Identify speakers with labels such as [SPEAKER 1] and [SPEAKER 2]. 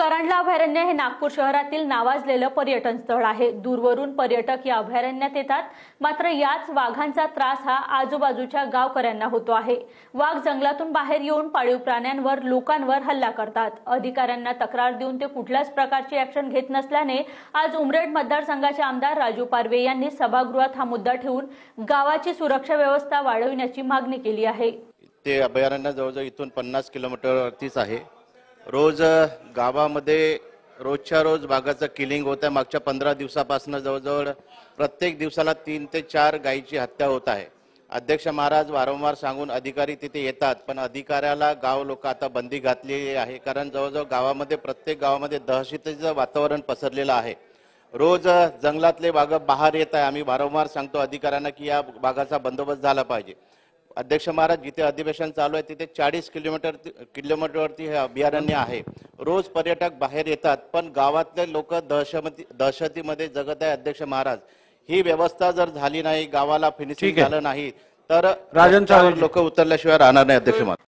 [SPEAKER 1] करंडला अभयारण्य हे नागपूर शहरातील नावाजलेलं पर्यटन स्थळ आहे. दूरवरून पर्यटक या अभयारण्यात येतात. मात्र याच वाघांचा त्रास हा आजूबाजूच्या गावकऱ्यांना होतो आहे. वाघ जंगलातून बाहेर येऊन पाळीव प्राण्यांवर लोकांवर हल्ला करतात. अधिकाऱ्यांना तक्रार देऊन ते कुठल्याच प्रकारची ऍक्शन घेत नसल्याने आज उमरेड मतदारसंघाचे आमदार राजू पारवे यांनी सभागृहात हा मुद्दा ठेवून गावाची सुरक्षा व्यवस्था वाढविण्याची मागणी केली आहे.
[SPEAKER 2] ते अभयारण्य जवळजवळ इथून पन्नास किलोमीटरवरतीच आहे. रोज गावामध्ये रोजच्या रोज वाघाचं किलिंग होत आहे. मागच्या पंधरा दिवसापासून जवळजवळ प्रत्येक दिवसाला तीन ते चार गायीची हत्या होत आहे. अध्यक्ष महाराज वारंवार सांगून अधिकारी तिथे येतात पण अधिकाऱ्याला गाव लोक आता बंदी घातलेली आहे. कारण जवळजवळ गावामध्ये प्रत्येक गावामध्ये दहशतीचं वातावरण पसरलेलं आहे. रोज जंगलातले वाघ बाहेर येत आहे. आम्ही वारंवार सांगतो अधिकाऱ्यांना की या वाघाचा बंदोबस्त झाला पाहिजे. अध्यक्ष महाराज जिथे अधिवेशन चालू आहे तिथे चाळीस किलोमीटर किलोमीटरवरती हे अभयारण्य आहे रोज पर्यटक बाहेर येतात पण गावातले लोक दहशती दहशतीमध्ये जगत आहे अध्यक्ष महाराज ही व्यवस्था जर झाली नाही गावाला फिनिशिंग. झालं नाही तर
[SPEAKER 3] राजन.
[SPEAKER 2] लोक उतरल्याशिवाय राहणार नाही अध्यक्ष महाराज